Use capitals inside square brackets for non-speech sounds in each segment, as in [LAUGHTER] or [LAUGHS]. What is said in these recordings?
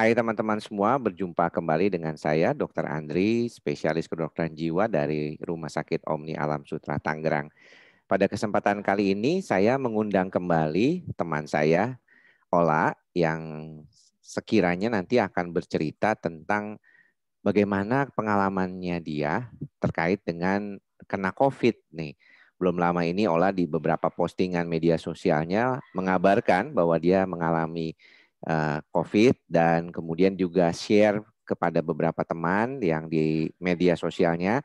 Hai teman-teman semua, berjumpa kembali dengan saya Dr. Andri, spesialis kedokteran jiwa dari Rumah Sakit Omni Alam Sutra Tangerang. Pada kesempatan kali ini saya mengundang kembali teman saya Ola yang sekiranya nanti akan bercerita tentang bagaimana pengalamannya dia terkait dengan kena COVID nih. Belum lama ini Ola di beberapa postingan media sosialnya mengabarkan bahwa dia mengalami COVID dan kemudian juga share kepada beberapa teman yang di media sosialnya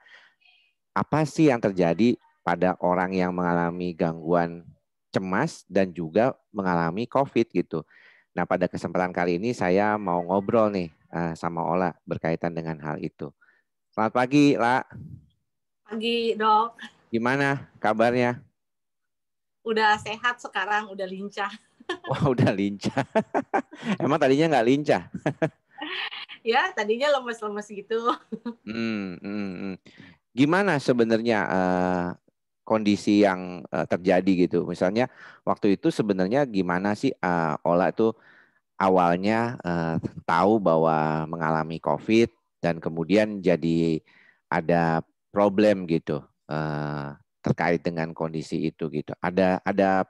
apa sih yang terjadi pada orang yang mengalami gangguan cemas dan juga mengalami COVID gitu. Nah pada kesempatan kali ini saya mau ngobrol nih uh, sama Ola berkaitan dengan hal itu. Selamat pagi, La. Pagi, dok. Gimana kabarnya? Udah sehat sekarang, udah lincah. Wah oh, [LAUGHS] udah lincah. [LAUGHS] Emang tadinya nggak lincah? [LAUGHS] ya tadinya lemes-lemes gitu. hmm, hmm, hmm. Gimana sebenarnya uh, kondisi yang uh, terjadi gitu? Misalnya waktu itu sebenarnya gimana sih uh, Ola itu awalnya uh, tahu bahwa mengalami COVID dan kemudian jadi ada problem gitu uh, terkait dengan kondisi itu gitu. Ada ada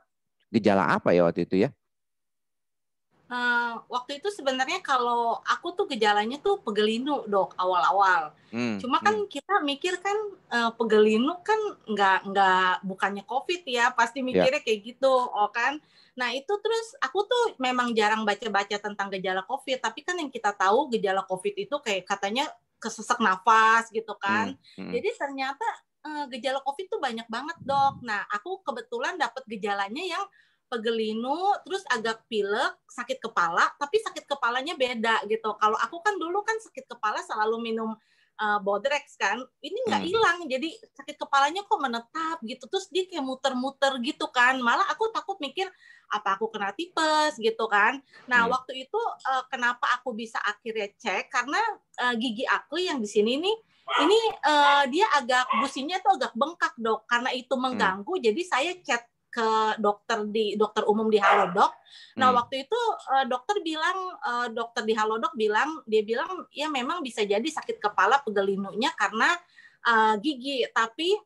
gejala apa ya waktu itu ya? Uh, waktu itu sebenarnya kalau aku tuh gejalanya tuh pegelinu dok awal-awal. Hmm, Cuma kan hmm. kita mikir kan uh, pegelinu kan nggak nggak bukannya covid ya pasti ya. mikirnya yeah. kayak gitu oh kan. Nah itu terus aku tuh memang jarang baca-baca tentang gejala covid tapi kan yang kita tahu gejala covid itu kayak katanya kesesak nafas gitu kan. Hmm, hmm. Jadi ternyata uh, gejala covid tuh banyak banget dok. Nah aku kebetulan dapat gejalanya yang pegelinu, terus agak pilek, sakit kepala, tapi sakit kepalanya beda gitu. Kalau aku kan dulu kan sakit kepala selalu minum uh, Bodrex kan, ini nggak hmm. hilang, hmm. jadi sakit kepalanya kok menetap gitu. Terus dia kayak muter-muter gitu kan. Malah aku takut mikir apa aku kena tipes gitu kan. Nah hmm. waktu itu uh, kenapa aku bisa akhirnya cek karena uh, gigi aku yang di sini nih ini uh, dia agak businya tuh agak bengkak dok karena itu hmm. mengganggu hmm. jadi saya chat ke dokter di dokter umum di Halodoc. Nah, hmm. waktu itu uh, dokter bilang uh, dokter di Halodoc bilang dia bilang ya memang bisa jadi sakit kepala pegelinunya karena uh, gigi, tapi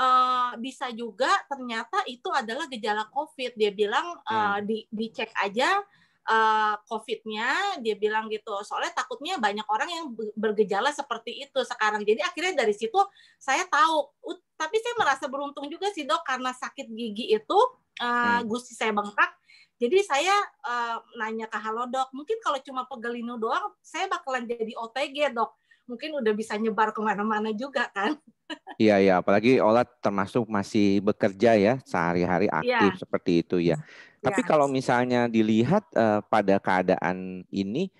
uh, bisa juga ternyata itu adalah gejala COVID. Dia bilang uh, hmm. di dicek aja uh, COVID-nya, dia bilang gitu. Soalnya takutnya banyak orang yang bergejala seperti itu sekarang. Jadi akhirnya dari situ saya tahu. Uh, tapi saya merasa beruntung juga sih dok karena sakit gigi itu uh, hmm. gusi saya bengkak. Jadi saya uh, nanya ke Halodoc, mungkin kalau cuma pegelinu doang, saya bakalan jadi OTG dok. Mungkin udah bisa nyebar ke mana-mana juga kan. [LAUGHS] Iya iya, apalagi Ola termasuk masih bekerja ya sehari-hari iya. aktif ya. seperti itu ya. Tapi ya. kalau misalnya dilihat uh, pada keadaan ini,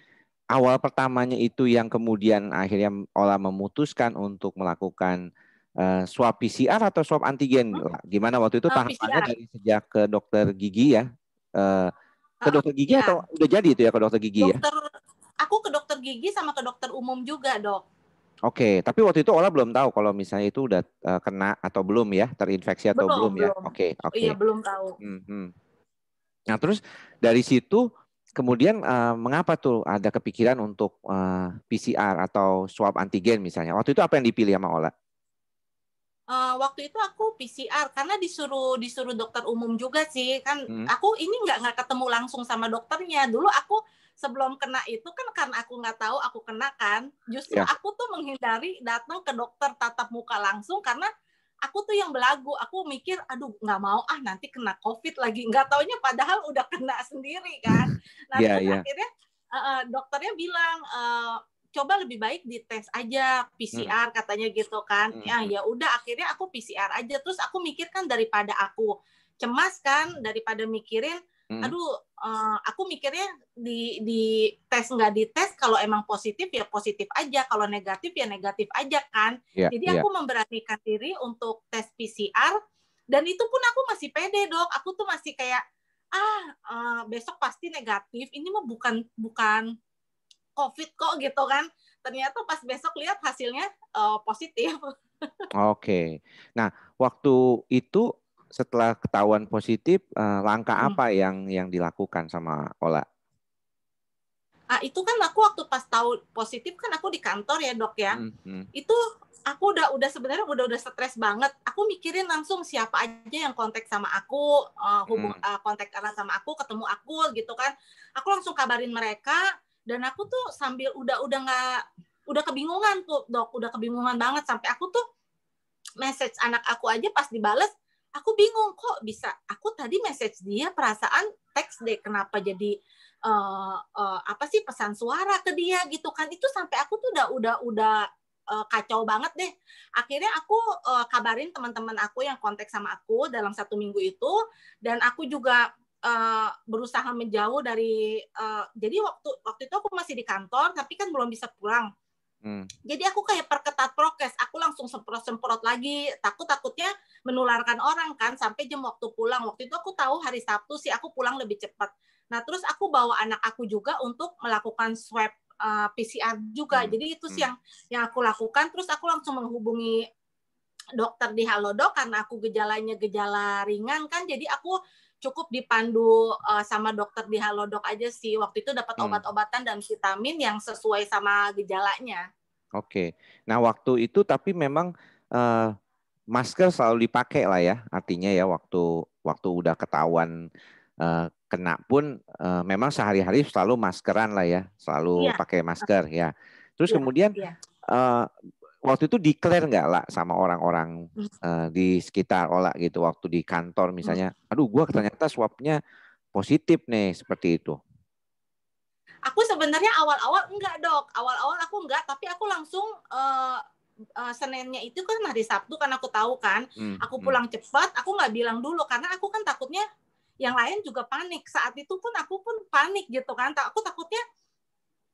awal pertamanya itu yang kemudian akhirnya Ola memutuskan untuk melakukan uh, swab PCR atau swab antigen? Hmm. Gimana waktu itu oh, tahapannya dari sejak ke dokter gigi ya? Uh, ke dokter gigi ya. atau udah jadi itu ya ke dokter gigi ya? dokter, ya? Aku ke dokter gigi sama ke dokter umum juga dok. Oke, tapi waktu itu Ola belum tahu kalau misalnya itu udah uh, kena atau belum ya, terinfeksi atau belum, belum ya? Oke, oke. Iya belum tahu. Hmm, hmm. Nah, terus dari situ kemudian uh, mengapa tuh ada kepikiran untuk uh, eh, PCR atau swab antigen misalnya? Waktu itu apa yang dipilih sama Ola? Uh, waktu itu aku PCR karena disuruh disuruh dokter umum juga sih kan hmm. aku ini nggak nggak ketemu langsung sama dokternya dulu aku sebelum kena itu kan karena aku nggak tahu aku kena kan justru ya. aku tuh menghindari datang ke dokter tatap muka langsung karena aku tuh yang belagu aku mikir aduh nggak mau ah nanti kena covid lagi nggak taunya padahal udah kena sendiri kan nah [LAUGHS] yeah, yeah. akhirnya uh, dokternya bilang uh, coba lebih baik dites aja PCR hmm. katanya gitu kan hmm. ya ya udah akhirnya aku PCR aja terus aku mikir kan daripada aku cemas kan daripada mikirin Hmm. Aduh, uh, aku mikirnya di di tes nggak di tes kalau emang positif ya positif aja, kalau negatif ya negatif aja kan. Yeah, Jadi yeah. aku memberanikan diri untuk tes PCR dan itu pun aku masih pede dok. Aku tuh masih kayak ah uh, besok pasti negatif. Ini mah bukan bukan COVID kok gitu kan. Ternyata pas besok lihat hasilnya uh, positif. [LAUGHS] Oke. Okay. Nah, waktu itu setelah ketahuan positif, uh, langkah hmm. apa yang yang dilakukan sama Ola? Ah, itu kan aku waktu pas tahu positif kan aku di kantor ya dok ya. Hmm, hmm. Itu aku udah udah sebenarnya udah udah stres banget. Aku mikirin langsung siapa aja yang kontak sama aku, uh, hubung hmm. uh, kontak erat sama aku, ketemu aku gitu kan. Aku langsung kabarin mereka dan aku tuh sambil udah udah nggak udah kebingungan tuh dok, udah kebingungan banget. Sampai aku tuh message anak aku aja pas dibales aku bingung kok bisa? Aku tadi message dia perasaan teks deh kenapa jadi uh, uh, apa sih pesan suara ke dia gitu kan. Itu sampai aku tuh udah udah udah uh, kacau banget deh. Akhirnya aku uh, kabarin teman-teman aku yang kontak sama aku dalam satu minggu itu. Dan aku juga uh, berusaha menjauh dari uh, jadi waktu waktu itu aku masih di kantor tapi kan belum bisa pulang Hmm. Jadi aku kayak perketat prokes, aku langsung semprot-semprot lagi, takut-takutnya menularkan orang kan sampai jam waktu pulang. Waktu itu aku tahu hari Sabtu sih aku pulang lebih cepat. Nah, terus aku bawa anak aku juga untuk melakukan swab uh, eh, PCR juga. Hmm. Jadi itu sih hmm. yang yang aku lakukan. Terus aku langsung menghubungi dokter di Halodoc karena aku gejalanya gejala ringan kan. Jadi aku cukup dipandu uh, sama dokter di Halodoc aja sih. Waktu itu dapat hmm. obat-obatan dan vitamin yang sesuai sama gejalanya. Oke. Nah, waktu itu tapi memang uh, masker selalu dipakai lah ya. Artinya ya waktu waktu udah ketahuan uh, kena pun uh, memang sehari-hari selalu maskeran lah ya, selalu ya. pakai masker ya. Terus ya, kemudian ya. Uh, waktu itu declare nggak lah sama orang-orang uh, di sekitar Ola gitu waktu di kantor misalnya, aduh gua ternyata swabnya positif nih seperti itu. Aku sebenarnya awal-awal enggak dok, awal-awal aku enggak, tapi aku langsung uh, uh, Seninnya itu kan hari Sabtu kan aku tahu kan, hmm, aku hmm. pulang hmm. cepat, aku nggak bilang dulu karena aku kan takutnya yang lain juga panik saat itu pun aku pun panik gitu kan aku takutnya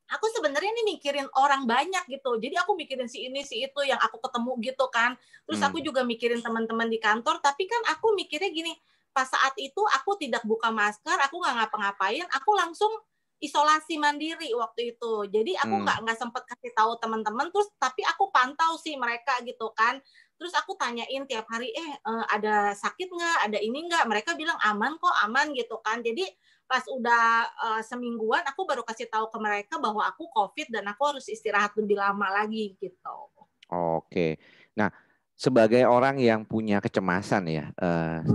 aku sebenarnya ini mikirin orang banyak gitu. Jadi aku mikirin si ini si itu yang aku ketemu gitu kan. Terus aku hmm. juga mikirin teman-teman di kantor. Tapi kan aku mikirnya gini pas saat itu aku tidak buka masker aku nggak ngapa-ngapain aku langsung isolasi mandiri waktu itu. Jadi aku nggak hmm. nggak sempet kasih tahu teman-teman. Terus tapi aku pantau sih mereka gitu kan terus aku tanyain tiap hari eh, eh ada sakit nggak? Ada ini nggak? Mereka bilang aman kok aman gitu kan. Jadi pas udah uh, semingguan aku baru kasih tahu ke mereka bahwa aku covid dan aku harus istirahat lebih lama lagi gitu. Oke. Nah sebagai orang yang punya kecemasan ya uh,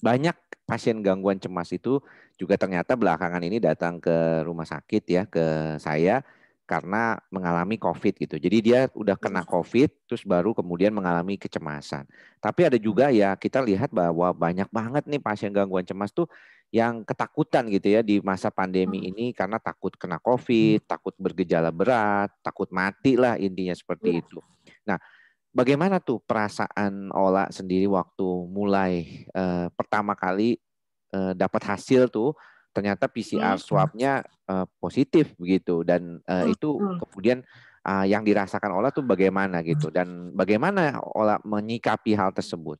banyak pasien gangguan cemas itu juga ternyata belakangan ini datang ke rumah sakit ya ke saya karena mengalami COVID gitu. Jadi dia udah kena hmm. COVID, terus baru kemudian mengalami kecemasan. Tapi ada juga hmm. ya kita lihat bahwa banyak banget nih pasien gangguan cemas tuh yang ketakutan gitu ya di masa pandemi hmm. ini karena takut kena COVID, takut bergejala berat, takut mati lah intinya seperti iya. itu. Nah, bagaimana tuh perasaan Ola sendiri waktu mulai eh, pertama kali eh, dapat hasil tuh ternyata PCR hmm. swabnya uh, positif begitu dan uh, itu kemudian uh, yang dirasakan Ola tuh bagaimana gitu dan bagaimana Ola menyikapi hal tersebut?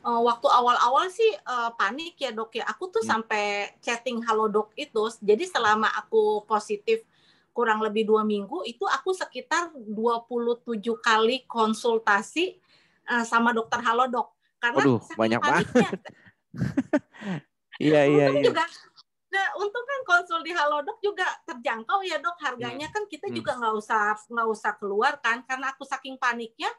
Uh, waktu awal-awal sih uh, panik ya dok ya. Aku tuh hmm. sampai chatting halo dok itu. Jadi selama aku positif kurang lebih dua minggu itu aku sekitar 27 kali konsultasi uh, sama dokter halo dok. Karena Aduh, banyak banget. [LAUGHS] Iya iya iya. juga Nah, untung kan konsul di Halodoc juga terjangkau ya dok harganya hmm. kan kita hmm. juga nggak usah nggak usah keluar kan karena aku saking paniknya.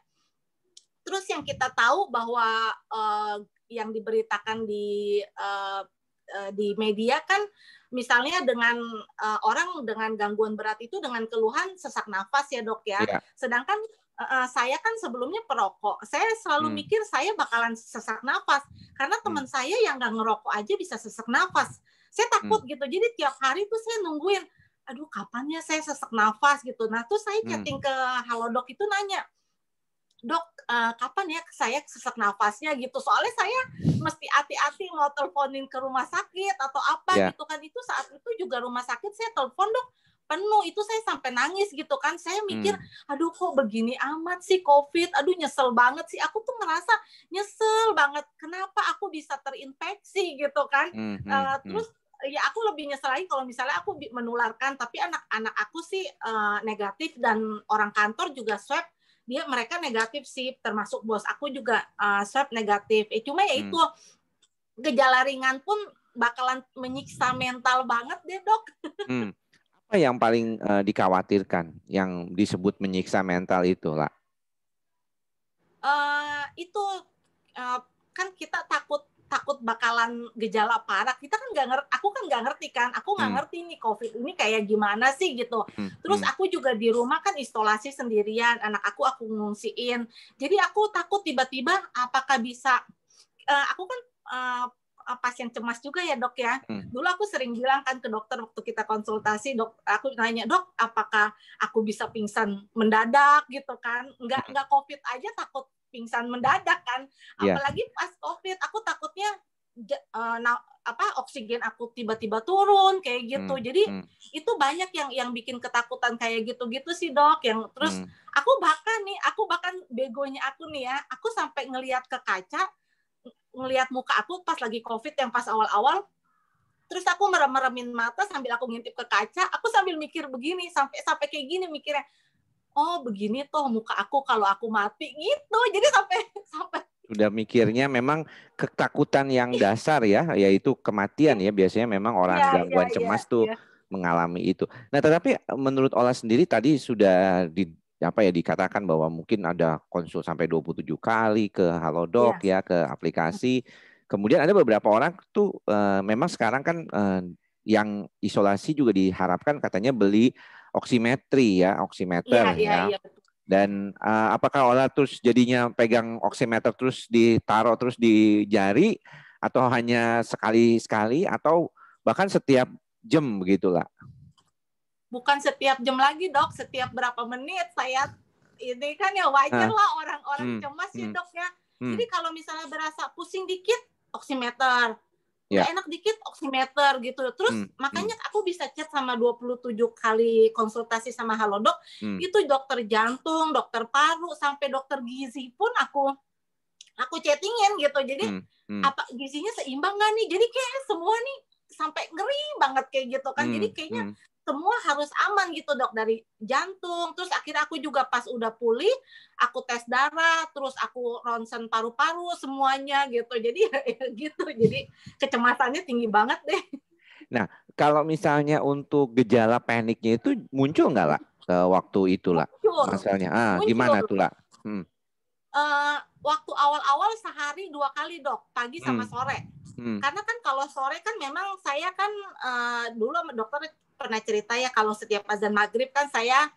Terus yang kita tahu bahwa uh, yang diberitakan di uh, uh, di media kan misalnya dengan uh, orang dengan gangguan berat itu dengan keluhan sesak nafas ya dok ya. Yeah. Sedangkan uh, saya kan sebelumnya perokok. Saya selalu hmm. mikir saya bakalan sesak nafas karena hmm. teman hmm. saya yang nggak ngerokok aja bisa sesak nafas. Saya takut hmm. gitu. Jadi tiap hari tuh saya nungguin, aduh kapan ya saya sesak nafas gitu. Nah tuh saya hmm. chatting hmm. ke Halodoc itu nanya, dok uh, kapan ya saya sesak nafasnya gitu. Soalnya saya mesti hati-hati mau teleponin ke rumah sakit atau apa yeah. gitu kan. Itu saat itu juga rumah sakit saya telepon dok penuh. Itu saya sampai nangis gitu kan. Saya mikir hmm. aduh kok begini amat sih covid? Aduh nyesel banget sih. Aku tuh ngerasa nyesel banget. Kenapa aku bisa terinfeksi gitu kan? Hmm, hmm, uh, terus ya aku lebih nyesel lagi kalau misalnya aku menularkan. Tapi anak-anak aku sih uh, negatif dan orang kantor juga swab dia mereka negatif sih. Termasuk bos aku juga uh, swab negatif. Eh, cuma ya itu hmm. gejala ringan pun bakalan menyiksa mental banget deh dok. Hmm. Apa yang paling uh, dikhawatirkan yang disebut menyiksa mental itu lah? Uh, itu uh, kan kita takut takut bakalan gejala parah kita kan nggak ngerti aku kan nggak ngerti kan aku nggak hmm. ngerti nih covid ini kayak gimana sih gitu hmm. terus hmm. aku juga di rumah kan isolasi sendirian anak aku aku ngungsiin jadi aku takut tiba-tiba apakah bisa uh, aku kan uh, pasien cemas juga ya dok ya. Hmm. Dulu aku sering bilang kan ke dokter waktu kita konsultasi dok, aku nanya dok apakah aku bisa pingsan mendadak gitu kan? Nggak hmm. nggak covid aja takut pingsan mendadak kan yeah. apalagi pas covid aku takutnya uh, nah, apa oksigen aku tiba-tiba turun kayak gitu hmm, jadi hmm. itu banyak yang yang bikin ketakutan kayak gitu-gitu sih dok yang terus hmm. aku bahkan nih aku bahkan begonya aku nih ya aku sampai ngelihat ke kaca ngelihat muka aku pas lagi covid yang pas awal-awal terus aku merem-meremin mata sambil aku ngintip ke kaca aku sambil mikir begini sampai sampai kayak gini mikirnya. Oh begini tuh muka aku kalau aku mati gitu. Jadi sampai [LAUGHS] sampai. Sudah mikirnya memang ketakutan yang dasar ya yaitu kematian ya. Biasanya memang orang ya, gangguan ya, cemas ya, tuh ya. mengalami itu. Nah, tetapi menurut Ola sendiri tadi sudah di apa ya dikatakan bahwa mungkin ada konsul sampai 27 kali ke Halodoc ya, ya ke aplikasi. Kemudian ada beberapa orang tuh uh, memang sekarang kan uh, yang isolasi juga diharapkan katanya beli oximetri ya, oximeter iya, iya, ya. Iya, Dan uh, apakah olah terus jadinya pegang oximeter terus ditaruh terus di jari atau hanya sekali-sekali atau bahkan setiap jam begitulah? Bukan setiap jam lagi dok, setiap berapa menit saya ini kan ya wajar lah orang-orang hmm. cemas ya hmm. dok ya. Hmm. Jadi kalau misalnya berasa pusing dikit, oximeter yeah. enak dikit oximeter gitu. Terus hmm. makanya hmm. aku bisa chat sama 27 kali konsultasi sama Halodoc. Hmm. Itu dokter jantung, dokter paru, sampai dokter gizi pun aku aku chattingin gitu. Jadi hmm. Hmm. apa gizinya seimbang nggak nih? Jadi kayak semua nih sampai ngeri banget kayak gitu kan. Hmm. Jadi kayaknya hmm semua harus aman gitu dok dari jantung. Terus akhirnya aku juga pas udah pulih aku tes darah terus aku ronsen paru-paru semuanya gitu. Jadi [LAUGHS] ya gitu. Jadi kecemasannya tinggi banget deh. Nah kalau misalnya untuk gejala paniknya itu muncul nggak lah waktu itu lah masalahnya. Ah muncul. gimana tuh lah hmm. uh, waktu awal-awal sehari dua kali dok pagi sama hmm. sore. Hmm. karena kan kalau sore kan memang saya kan uh, dulu dokter pernah cerita ya kalau setiap azan maghrib kan saya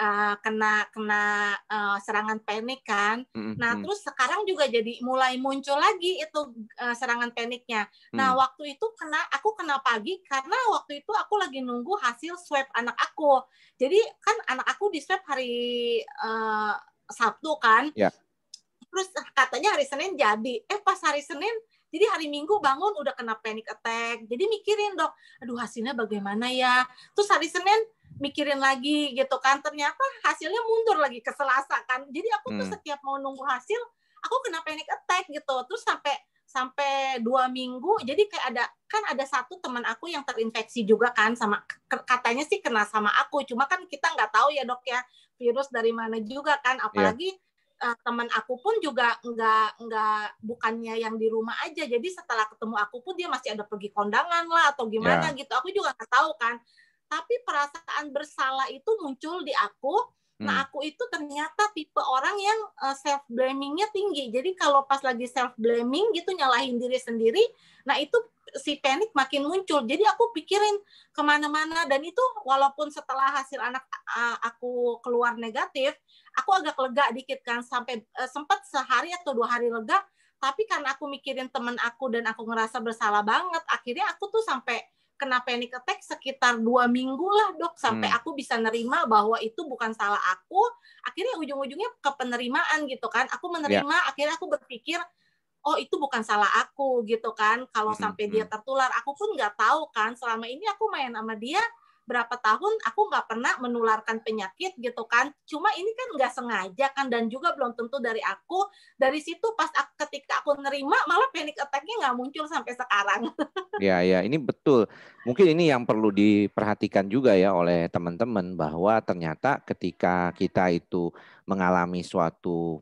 uh, kena kena uh, serangan panik kan. Mm-hmm. Nah terus sekarang juga jadi mulai muncul lagi itu uh, serangan paniknya. Mm. Nah waktu itu kena aku kena pagi karena waktu itu aku lagi nunggu hasil swab anak aku. Jadi kan anak aku di swab hari uh, Sabtu kan. Yeah. Terus katanya hari Senin jadi. Eh pas hari Senin jadi hari Minggu bangun udah kena panic attack. Jadi mikirin dok, aduh hasilnya bagaimana ya. Terus hari Senin mikirin lagi gitu kan. Ternyata hasilnya mundur lagi ke Selasa kan. Jadi aku tuh hmm. setiap mau nunggu hasil, aku kena panic attack gitu. Terus sampai sampai dua minggu jadi kayak ada kan ada satu teman aku yang terinfeksi juga kan sama katanya sih kena sama aku cuma kan kita nggak tahu ya dok ya virus dari mana juga kan iya. apalagi yeah uh, teman aku pun juga nggak nggak bukannya yang di rumah aja. Jadi setelah ketemu aku pun dia masih ada pergi kondangan lah atau gimana yeah. gitu. Aku juga nggak tahu kan. Tapi perasaan bersalah itu muncul di aku. Nah, hmm. nah aku itu ternyata tipe orang yang uh, eh, self blamingnya tinggi. Jadi kalau pas lagi self blaming gitu nyalahin diri sendiri nah itu si panik makin muncul. Jadi aku pikirin ke mana-mana dan itu walaupun setelah hasil anak aku keluar negatif, aku agak lega dikit kan sampai uh, sempat sehari atau dua hari lega tapi karena aku mikirin temen aku dan aku ngerasa bersalah banget akhirnya aku tuh sampai kena panic attack sekitar dua minggu lah dok sampai hmm. aku bisa nerima bahwa itu bukan salah aku akhirnya ujung-ujungnya ke penerimaan gitu kan aku menerima yeah. akhirnya aku berpikir oh itu bukan salah aku gitu kan. Kalau hmm. sampai dia hmm. tertular aku pun nggak tahu kan. Selama ini aku main sama dia berapa tahun aku nggak pernah menularkan penyakit gitu kan. Cuma ini kan nggak sengaja kan dan juga belum tentu dari aku. Dari situ pas ketika aku nerima malah panic attack-nya nggak muncul sampai sekarang. [LAUGHS] Ya ya ini betul. Mungkin ini yang perlu diperhatikan juga ya oleh teman-teman bahwa ternyata ketika kita itu mengalami suatu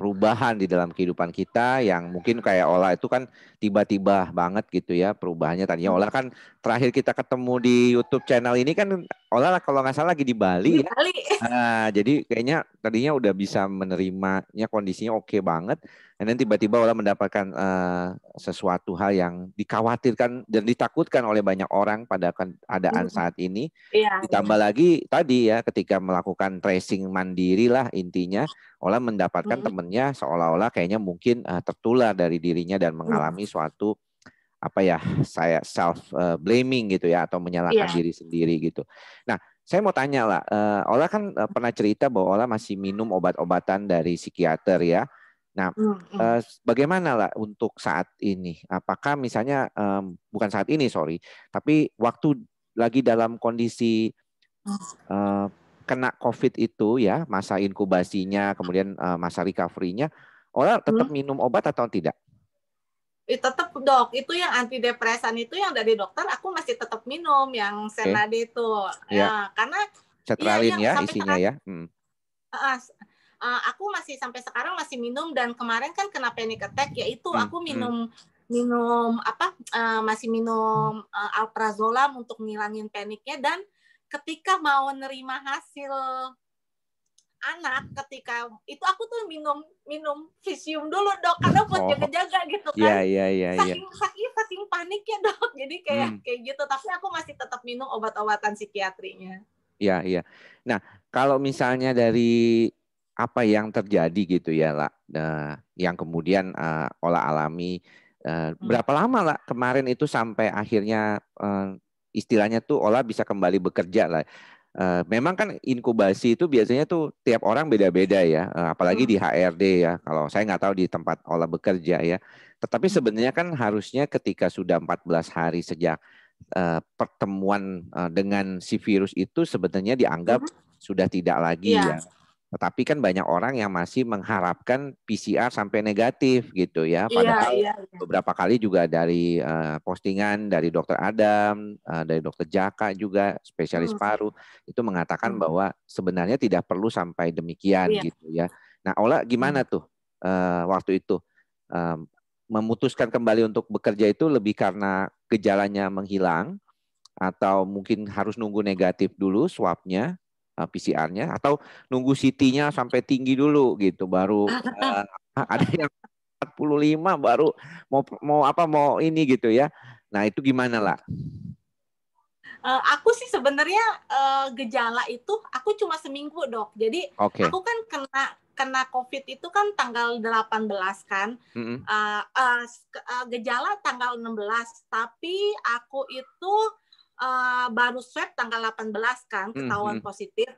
perubahan di dalam kehidupan kita yang mungkin kayak Ola itu kan tiba-tiba banget gitu ya perubahannya tadinya Ola kan terakhir kita ketemu di YouTube channel ini kan Ola kalau nggak salah lagi di Bali di ya. Bali. Nah, jadi kayaknya tadinya udah bisa menerimanya kondisinya oke okay banget dan tiba-tiba Ola mendapatkan uh, sesuatu hal yang dikhawatirkan dan ditakutkan oleh banyak orang pada keadaan hmm. saat ini. Iya, Ditambah lagi tadi ya ketika melakukan tracing mandiri lah intinya Ola mendapatkan hmm. temennya seolah-olah kayaknya mungkin uh, tertular dari dirinya dan mm. mengalami hmm. suatu apa ya saya self uh, blaming gitu ya atau menyalahkan yeah. diri sendiri gitu. Nah, saya mau tanya lah, uh, Ola kan uh, pernah cerita bahwa Ola masih minum obat-obatan dari psikiater ya. Nah, hmm, uh, bagaimana lah untuk saat ini? Apakah misalnya um, bukan saat ini, sorry, tapi waktu lagi dalam kondisi uh, kena COVID itu ya, masa inkubasinya, kemudian uh, masa recovery-nya, Ola tetap hmm. minum obat atau tidak? tetap dok itu yang antidepresan itu yang dari dokter aku masih tetap minum yang senade okay. itu ya, ya karena setralin ya, ya isinya ya hmm. uh, uh, aku masih sampai sekarang masih minum dan kemarin kan kena panic attack yaitu hmm. aku hmm. minum hmm. minum apa uh, masih minum uh, alprazolam untuk ngilangin paniknya dan ketika mau nerima hasil anak ketika itu aku tuh minum minum visium dulu dok karena buat oh. jaga-jaga gitu kan. Iya iya iya. Saking ya. saking saking panik ya [LAUGHS] dok. Jadi kayak hmm. kayak gitu. Tapi aku masih tetap minum obat-obatan psikiatrinya. Iya iya. Nah kalau misalnya dari apa yang terjadi gitu ya lah uh, yang kemudian uh, olah alami uh, hmm. berapa lama lah kemarin itu sampai akhirnya uh, istilahnya tuh olah bisa kembali bekerja lah Uh, memang kan inkubasi itu biasanya tuh tiap orang beda-beda ya, uh, apalagi di HRD hmm. ya. Kalau saya nggak tahu di tempat olah bekerja ya. Tetapi hmm. sebenarnya kan harusnya ketika sudah 14 hari sejak uh, pertemuan uh, dengan si virus itu sebenarnya dianggap uh sudah tidak lagi yeah. ya tetapi kan banyak orang yang masih mengharapkan PCR sampai negatif gitu ya. Iya, Padahal iya, iya, beberapa kali juga dari uh, postingan dari dokter Adam, uh, dari dokter Jaka juga spesialis hmm. paru itu mengatakan hmm. bahwa sebenarnya tidak perlu sampai demikian iya. gitu ya. Nah, Ola gimana hmm. tuh uh, waktu itu memutuskan kembali untuk bekerja itu lebih karena gejalanya menghilang atau mungkin harus nunggu negatif dulu swabnya PCR-nya atau nunggu CT-nya sampai tinggi dulu gitu baru uh, [LAUGHS] ada yang 45 baru mau mau apa mau ini gitu ya. Nah, itu gimana lah? Uh, aku sih sebenarnya uh, gejala itu aku cuma seminggu, Dok. Jadi okay. aku kan kena kena COVID itu kan tanggal 18 kan. Mm -hmm. uh, uh, gejala tanggal 16, tapi aku itu uh, baru swab tanggal 18 kan hmm, ketahuan mm -hmm. positif.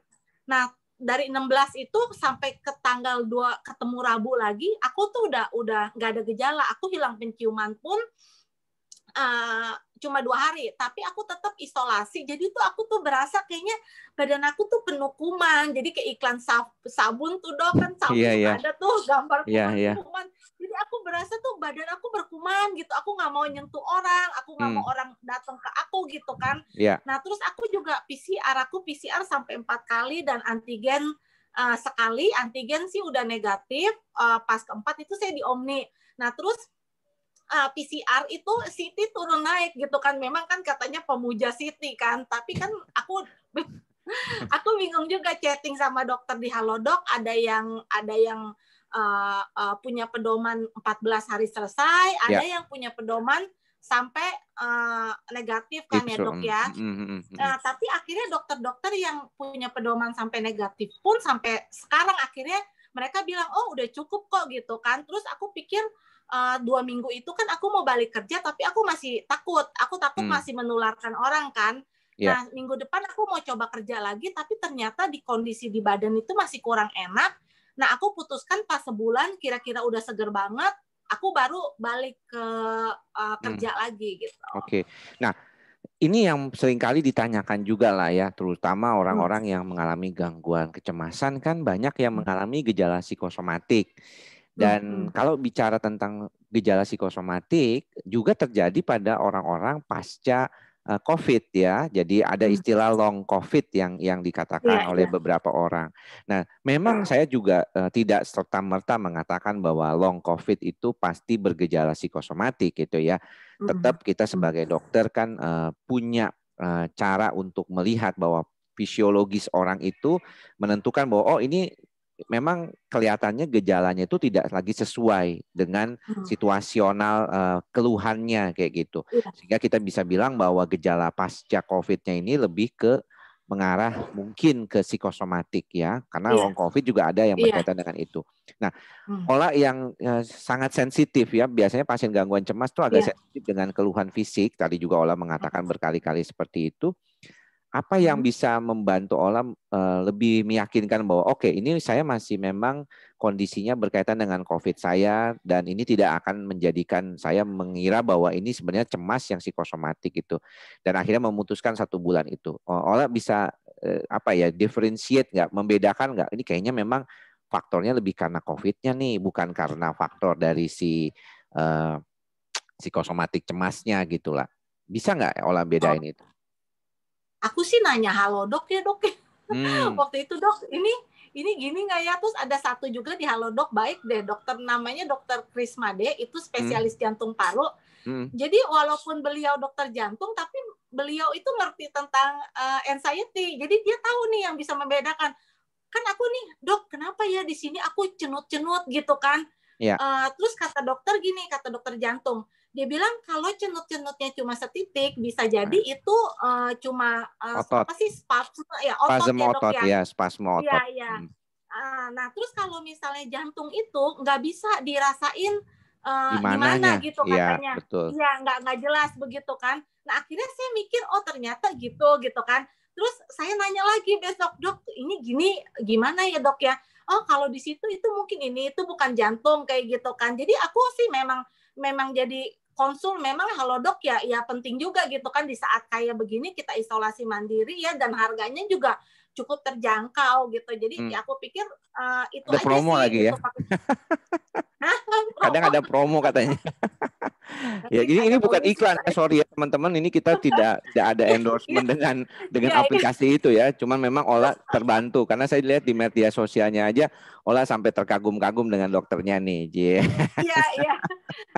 Nah, dari 16 itu sampai ke tanggal 2 ketemu Rabu lagi, aku tuh udah udah nggak ada gejala. Aku hilang penciuman pun uh, cuma dua hari tapi aku tetap isolasi jadi tuh aku tuh berasa kayaknya badan aku tuh penuh kuman jadi kayak iklan sab sabun tuh dok kan sabun yeah, yeah. ada tuh [LAUGHS] gambar kuman, yeah, yeah. kuman jadi aku berasa tuh badan aku berkuman gitu aku nggak mau nyentuh orang aku nggak hmm. mau orang datang ke aku gitu kan yeah. nah terus aku juga PCR aku PCR sampai empat kali dan antigen uh, sekali antigen sih udah negatif uh, pas keempat itu saya di Omni nah terus uh, PCR itu Siti turun naik gitu kan. Memang kan katanya pemuja Siti kan, tapi kan aku [LAUGHS] aku bingung juga chatting sama dokter di Halodoc ada yang ada yang uh, uh, punya pedoman 14 hari selesai, ada ya. yang punya pedoman sampai uh, negatif kan ya dok ya. Uh, tapi akhirnya dokter-dokter yang punya pedoman sampai negatif pun sampai sekarang akhirnya mereka bilang oh udah cukup kok gitu kan. Terus aku pikir uh, dua minggu itu kan aku mau balik kerja tapi aku masih takut aku takut hmm. masih menularkan orang kan yeah. nah minggu depan aku mau coba kerja lagi tapi ternyata di kondisi di badan itu masih kurang enak nah aku putuskan pas sebulan kira-kira udah seger banget aku baru balik ke uh, kerja hmm. lagi gitu oke okay. nah ini yang sering kali ditanyakan juga lah ya, terutama orang-orang hmm. yang mengalami gangguan kecemasan kan banyak yang hmm. mengalami gejala psikosomatik. Dan hmm. kalau bicara tentang gejala psikosomatik juga terjadi pada orang-orang pasca uh, COVID ya. Jadi ada hmm. istilah long COVID yang yang dikatakan yeah, oleh yeah. beberapa orang. Nah, memang saya juga uh, tidak serta merta mengatakan bahwa long COVID itu pasti bergejala psikosomatik gitu ya. Hmm. Tetap kita hmm. sebagai dokter kan uh, punya uh, cara untuk melihat bahwa fisiologis orang itu menentukan bahwa oh ini memang kelihatannya gejalanya itu tidak lagi sesuai dengan hmm. situasional uh, keluhannya kayak gitu. Iya. Sehingga kita bisa bilang bahwa gejala pasca COVID-nya ini lebih ke mengarah mungkin ke psikosomatik ya, karena yeah. long COVID juga ada yang iya. berkaitan yeah. dengan itu. Nah, hmm. pola yang uh, sangat sensitif ya, biasanya pasien gangguan cemas itu agak yeah. sensitif dengan keluhan fisik. Tadi juga Ola mengatakan berkali-kali seperti itu apa yang hmm. bisa membantu Olam uh, lebih meyakinkan bahwa oke okay, ini saya masih memang kondisinya berkaitan dengan COVID saya dan ini tidak akan menjadikan saya mengira bahwa ini sebenarnya cemas yang psikosomatik itu dan akhirnya memutuskan satu bulan itu Olam bisa uh, apa ya differentiate nggak membedakan nggak ini kayaknya memang faktornya lebih karena COVID-nya nih bukan karena faktor dari si uh, psikosomatik cemasnya gitulah bisa nggak Olam bedain oh. itu? Aku sih nanya halo dok ya dok ya hmm. [LAUGHS] waktu itu dok ini ini gini nggak ya terus ada satu juga di halo dok baik deh dokter namanya dokter Chris Made itu spesialis hmm. jantung paru hmm. jadi walaupun beliau dokter jantung tapi beliau itu ngerti tentang uh, anxiety jadi dia tahu nih yang bisa membedakan kan aku nih dok kenapa ya di sini aku cenut-cenut gitu kan yeah. Ya. uh, terus kata dokter gini kata dokter jantung dia bilang kalau cenut-cenutnya cuma setitik bisa jadi hmm. itu uh, cuma uh, otot. apa sih spasme ya otot spasme ya otot, ya. ya spasme otot. Iya iya. Hmm. Uh, nah terus kalau misalnya jantung itu nggak bisa dirasain uh, gimana gitu iya, katanya. Iya nggak nggak jelas begitu kan. Nah akhirnya saya mikir oh ternyata gitu gitu kan. Terus saya nanya lagi besok dok ini gini gimana ya dok ya? Oh kalau di situ itu mungkin ini itu bukan jantung kayak gitu kan. Jadi aku sih memang memang jadi konsul memang halodoc ya ya penting juga gitu kan di saat kayak begini kita isolasi mandiri ya dan harganya juga cukup terjangkau gitu. Jadi hmm. ya aku pikir uh, itu ada aja promo sih, lagi ya. gitu. ya. [LAUGHS] Kadang ada promo katanya. [LAUGHS] ya ini ini bukan iklan ya sorry ya teman-teman. Ini kita [LAUGHS] tidak tidak ada endorsement dengan dengan ya, aplikasi itu ya. Cuman memang Ola terbantu. Karena saya lihat di media sosialnya aja Ola sampai terkagum-kagum dengan dokternya nih iya iya.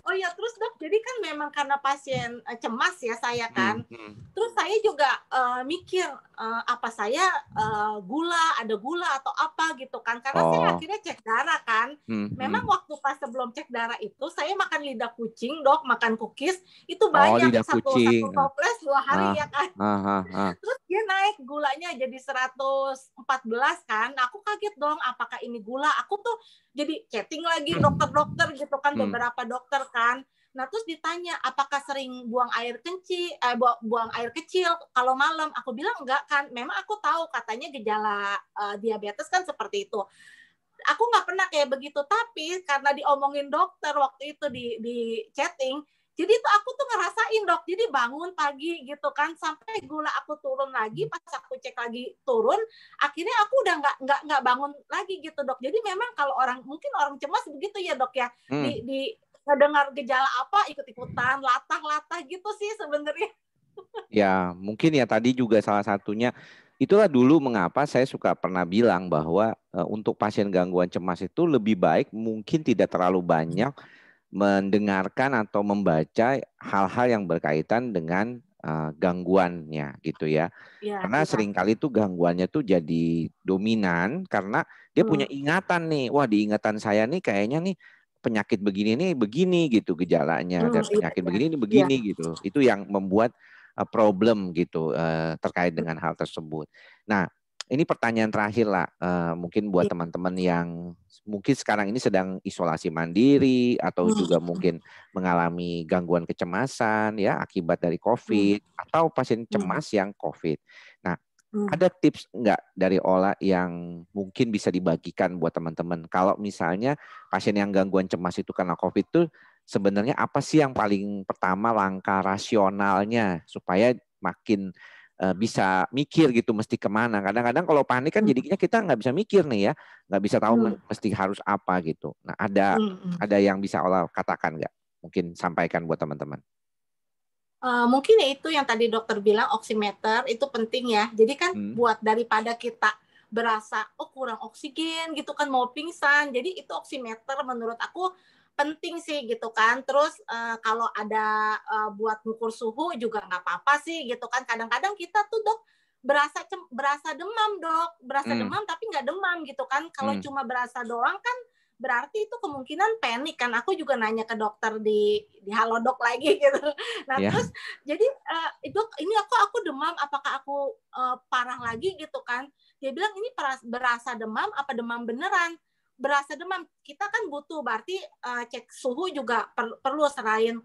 Oh ya terus dok jadi kan memang karena pasien uh, cemas ya saya kan. hmm, hmm. terus saya juga uh, mikir uh, apa saya uh, gula ada gula atau apa gitu kan. Karena oh. saya akhirnya cek darah kan. Hmm, memang hmm. waktu pas sebelum cek darah itu saya makan lidah kucing dok makan cookies itu oh, banyak oh, satu kucing. satu toples dua hari ah, ya kan. Ah, ah, ah. Terus dia naik gulanya jadi 114 kan. Aku kaget dong apakah ini gula. Aku tuh jadi chatting lagi hmm. dokter-dokter gitu kan hmm. beberapa dokter kan. Nah terus ditanya apakah sering buang air kecil, eh, buang, buang air kecil kalau malam. Aku bilang enggak kan. Memang aku tahu katanya gejala uh, diabetes kan seperti itu aku nggak pernah kayak begitu tapi karena diomongin dokter waktu itu di di chatting jadi itu aku tuh ngerasain dok jadi bangun pagi gitu kan. Sampai gula aku turun lagi pas aku cek lagi turun akhirnya aku udah nggak nggak nggak bangun lagi gitu dok. Jadi memang kalau orang mungkin orang cemas begitu ya dok ya. Hmm. di di ngedengar gejala apa ikut ikutan latah latah gitu sih sebenarnya. Ya mungkin ya tadi juga salah satunya Itulah dulu mengapa saya suka pernah bilang bahwa uh, untuk pasien gangguan cemas itu lebih baik mungkin tidak terlalu banyak mendengarkan atau membaca hal-hal yang berkaitan dengan uh, gangguannya gitu ya. ya karena ya. sering kali itu gangguannya tuh jadi dominan karena dia hmm. punya ingatan nih. Wah, di ingatan saya nih kayaknya nih penyakit begini nih begini gitu gejalanya hmm, dan iya, penyakit iya, begini ini begini iya. gitu. Itu yang membuat uh, problem gitu uh, terkait dengan hal tersebut. Nah, ini pertanyaan terakhir lah, uh, mungkin buat iya. teman-teman yang mungkin sekarang ini sedang isolasi mandiri atau hmm. juga mungkin mengalami gangguan kecemasan ya akibat dari hmm. COVID atau pasien cemas yang COVID. Nah, ada tips enggak dari Ola yang mungkin bisa dibagikan buat teman-teman? Kalau misalnya pasien yang gangguan cemas itu karena COVID itu sebenarnya apa sih yang paling pertama langkah rasionalnya supaya makin uh, bisa mikir gitu mesti ke mana. Kadang-kadang kalau panik kan hmm. jadinya kita nggak bisa mikir nih ya, nggak bisa tahu hmm. mesti harus apa gitu. Nah ada hmm. hmm. ada yang bisa olah katakan nggak? Mungkin sampaikan buat teman-teman. Uh, mungkin ya itu yang tadi dokter bilang oximeter itu penting ya. Jadi kan hmm. buat daripada kita berasa oh kurang oksigen gitu kan mau pingsan. Jadi itu oximeter menurut aku penting sih gitu kan. Terus uh, kalau ada uh, buat ngukur suhu juga nggak apa-apa sih gitu kan. Kadang-kadang kita tuh dok berasa berasa demam dok, berasa hmm. demam tapi nggak demam gitu kan. Kalau hmm. cuma berasa doang kan berarti itu kemungkinan panik kan aku juga nanya ke dokter di di halodoc lagi [LAUGHS] gitu nah yeah. terus jadi uh, itu ini aku aku demam apakah aku uh, parah lagi gitu kan dia bilang ini berasa demam apa demam beneran berasa demam kita kan butuh berarti uh, cek suhu juga per, perlu selain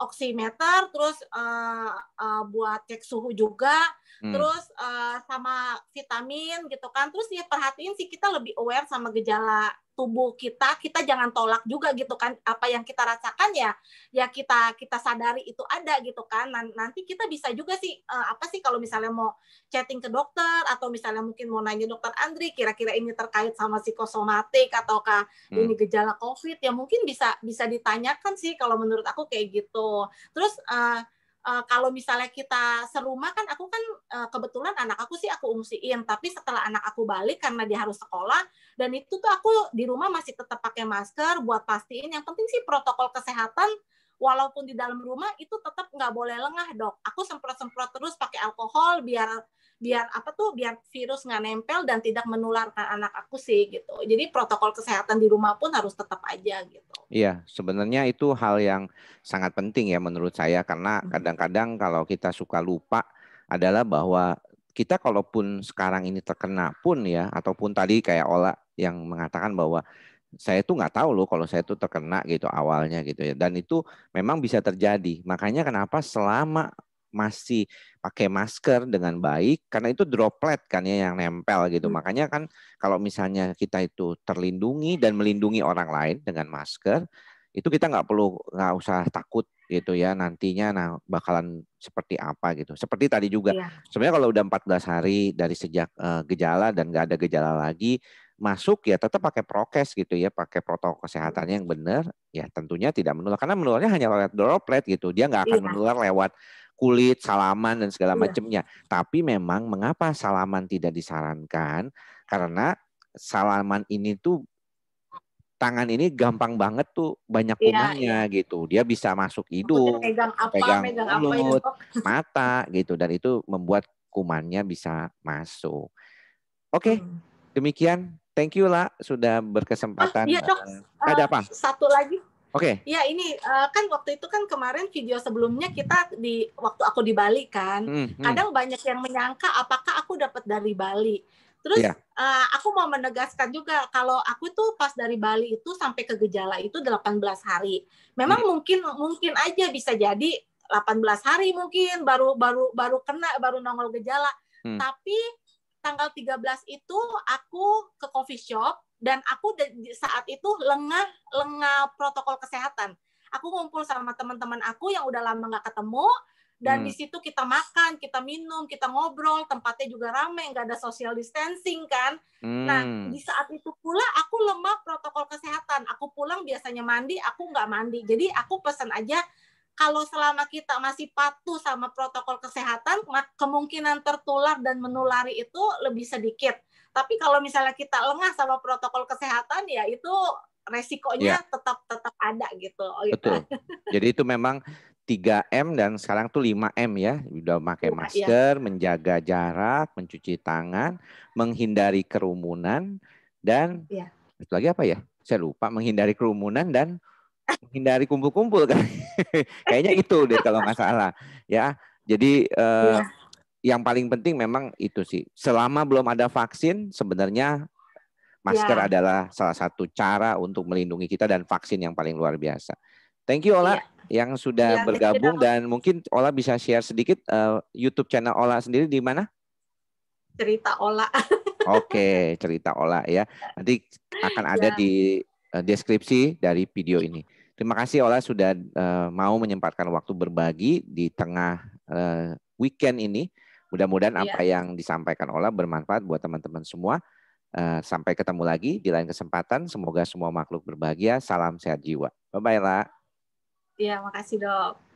oximeter terus uh, uh, buat cek suhu juga hmm. terus uh, sama vitamin gitu kan terus ya perhatiin sih kita lebih aware sama gejala tubuh kita kita jangan tolak juga gitu kan. Apa yang kita rasakan ya ya kita kita sadari itu ada gitu kan. Nanti kita bisa juga sih uh, apa sih kalau misalnya mau chatting ke dokter atau misalnya mungkin mau nanya dokter Andri kira-kira ini terkait sama psikosomatik ataukah hmm. ini gejala covid ya mungkin bisa bisa ditanyakan sih kalau menurut aku kayak gitu. Terus uh, uh, kalau misalnya kita serumah kan aku kan uh, kebetulan anak aku sih aku ungsiin tapi setelah anak aku balik karena dia harus sekolah dan itu tuh aku di rumah masih tetap pakai masker buat pastiin. Yang penting sih protokol kesehatan walaupun di dalam rumah itu tetap nggak boleh lengah dok. Aku semprot semprot terus pakai alkohol biar biar apa tuh biar virus nggak nempel dan tidak menularkan anak aku sih gitu. Jadi protokol kesehatan di rumah pun harus tetap aja gitu. Iya, sebenarnya itu hal yang sangat penting ya menurut saya karena hmm. kadang-kadang kalau kita suka lupa adalah bahwa kita kalaupun sekarang ini terkena pun ya ataupun tadi kayak Ola yang mengatakan bahwa saya tuh nggak tahu loh kalau saya tuh terkena gitu awalnya gitu ya dan itu memang bisa terjadi makanya kenapa selama masih pakai masker dengan baik karena itu droplet kan ya yang nempel gitu. Hmm. Makanya kan kalau misalnya kita itu terlindungi dan melindungi orang lain dengan masker, itu kita nggak perlu nggak usah takut gitu ya nantinya nah bakalan seperti apa gitu. Seperti tadi juga. Iya. Sebenarnya kalau udah 14 hari dari sejak uh, gejala dan nggak ada gejala lagi masuk ya tetap pakai prokes gitu ya, pakai protokol kesehatannya yang benar, ya tentunya tidak menular karena menularnya hanya lewat droplet gitu. Dia nggak akan iya. menular lewat kulit, salaman dan segala iya. macamnya. Tapi memang mengapa salaman tidak disarankan? Karena salaman ini tuh tangan ini gampang banget tuh banyak iya, kumannya iya, gitu. Dia bisa masuk hidung, pegang, apa, pegang, pegang mulut, apa [LAUGHS] mata gitu dan itu membuat kumannya bisa masuk. Oke, okay, hmm. demikian. Thank you lah sudah berkesempatan. Oh, iya dok. Ada uh, apa? Satu lagi Oke. Okay. Ya ini uh, kan waktu itu kan kemarin video sebelumnya kita di waktu aku di Bali kan, hmm, hmm. kadang banyak yang menyangka apakah aku dapat dari Bali. Terus yeah. Iya. uh, aku mau menegaskan juga kalau aku tuh pas dari Bali itu sampai ke gejala itu 18 hari. Memang hmm. mungkin mungkin aja bisa jadi 18 hari mungkin baru baru baru kena baru nongol gejala. Hmm. Tapi tanggal 13 itu aku ke coffee shop dan aku saat itu lengah lengah protokol kesehatan. Aku ngumpul sama teman-teman aku yang udah lama nggak ketemu dan hmm. di situ kita makan, kita minum, kita ngobrol, tempatnya juga rame, nggak ada social distancing kan. Hmm. Nah di saat itu pula aku lemah protokol kesehatan. Aku pulang biasanya mandi, aku nggak mandi. Jadi aku pesan aja kalau selama kita masih patuh sama protokol kesehatan, kemungkinan tertular dan menulari itu lebih sedikit. Tapi kalau misalnya kita lengah sama protokol kesehatan, ya itu resikonya ya. tetap tetap ada gitu. Gitu. Betul. [LAUGHS] Jadi itu memang 3M dan sekarang tuh 5M ya. Udah pakai iya. masker, ya. menjaga jarak, mencuci tangan, menghindari kerumunan dan ya. itu lagi apa ya? Saya lupa menghindari kerumunan dan [LAUGHS] menghindari kumpul-kumpul kan. [LAUGHS] Kayaknya itu deh kalau nggak salah. Ya, jadi ya. Yang paling penting memang itu sih. Selama belum ada vaksin, sebenarnya masker ya. adalah salah satu cara untuk melindungi kita dan vaksin yang paling luar biasa. Thank you Ola ya. yang sudah ya, bergabung dan mungkin Ola bisa share sedikit uh, YouTube channel Ola sendiri di mana? Cerita Ola. [LAUGHS] Oke, cerita Ola ya. Nanti akan ada ya. di Eh, deskripsi dari video ini. Terima kasih Ola sudah uh, mau menyempatkan waktu berbagi di tengah uh, weekend ini. Mudah-mudahan iya. apa yang disampaikan Ola bermanfaat buat teman-teman semua. Uh, sampai ketemu lagi di lain kesempatan. Semoga semua makhluk berbahagia. Salam sehat jiwa. Bye-bye, La. Iya, makasih dok.